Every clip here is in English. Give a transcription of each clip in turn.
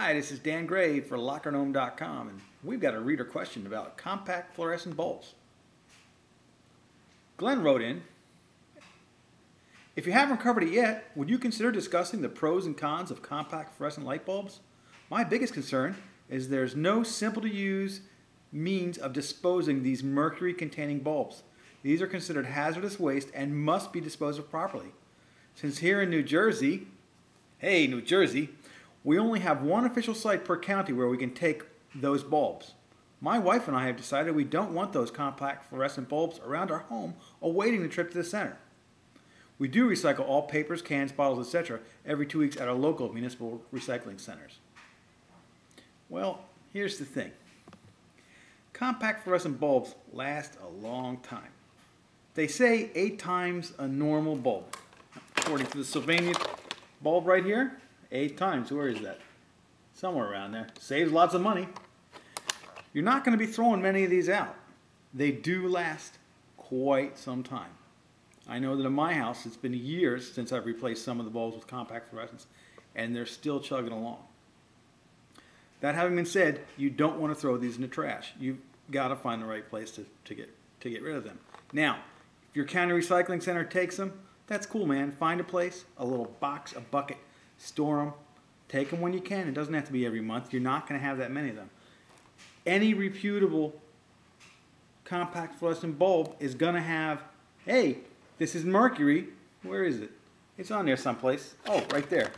Hi, this is Dan Gray for LockerGnome.com, and we've got a reader question about compact fluorescent bulbs. Glenn wrote in, if you haven't covered it yet, would you consider discussing the pros and cons of compact fluorescent light bulbs? My biggest concern is there's no simple to use means of disposing these mercury containing bulbs. These are considered hazardous waste and must be disposed of properly. Since here in New Jersey, hey, New Jersey, we only have one official site per county where we can take those bulbs. My wife and I have decided we don't want those compact fluorescent bulbs around our home awaiting the trip to the center. We do recycle all papers, cans, bottles, etc. every two weeks at our local municipal recycling centers. Well, here's the thing. Compact fluorescent bulbs last a long time. They say eight times a normal bulb. According to the Sylvania bulb right here, eight times. Where is that? Somewhere around there. Saves lots of money. You're not going to be throwing many of these out. They do last quite some time. I know that in my house, it's been years since I've replaced some of the bulbs with compact fluorescents, and they're still chugging along. That having been said, you don't want to throw these in the trash. You've got to find the right place to, to, get, to get rid of them. Now, if your county recycling center takes them, that's cool, man. Find a place, a little box, a bucket, store them, take them when you can. It doesn't have to be every month. You're not going to have that many of them. Any reputable compact fluorescent bulb is going to have, hey, this is mercury. Where is it? It's on there someplace. Oh, right there.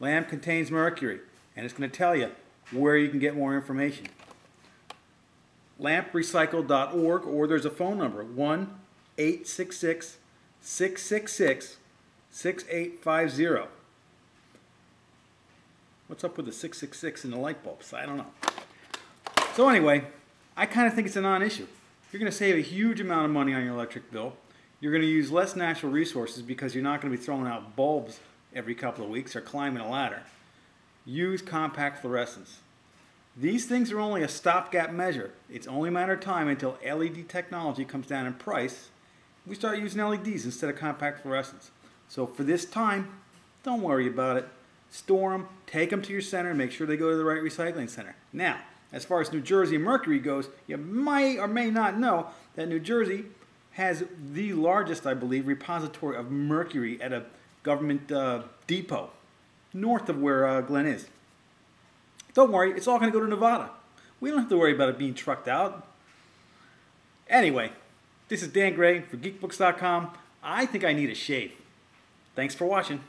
Lamp contains mercury, and it's going to tell you where you can get more information. Lamprecycle.org, or there's a phone number 1 866 666 6850. What's up with the 666 in the light bulbs? I don't know. So, anyway, I kind of think it's a non issue. You're going to save a huge amount of money on your electric bill. You're going to use less natural resources because you're not going to be throwing out bulbs every couple of weeks or climbing a ladder. Use compact fluorescents. These things are only a stopgap measure. It's only a matter of time until LED technology comes down in price. We start using LEDs instead of compact fluorescents. So for this time, don't worry about it. Store them, take them to your center, and make sure they go to the right recycling center. Now, as far as New Jersey Mercury goes, you might or may not know that New Jersey has the largest, I believe, repository of mercury at a government uh, depot north of where uh, Glenn is. Don't worry, it's all going to go to Nevada. We don't have to worry about it being trucked out. Anyway, this is Dan Gray for Geekbooks.com. I think I need a shave. Thanks for watching.